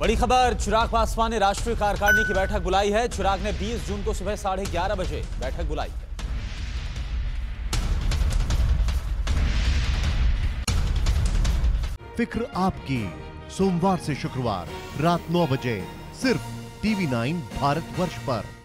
बड़ी खबर, चिराग पासवान ने राष्ट्रीय कार्यकारिणी की बैठक बुलाई है। चिराग ने 20 जून को सुबह साढ़े ग्यारह बजे बैठक बुलाई है। फ़िक्र आपकी, सोमवार से शुक्रवार, रात 9 बजे, सिर्फ़ टीवी 9 भारतवर्ष पर।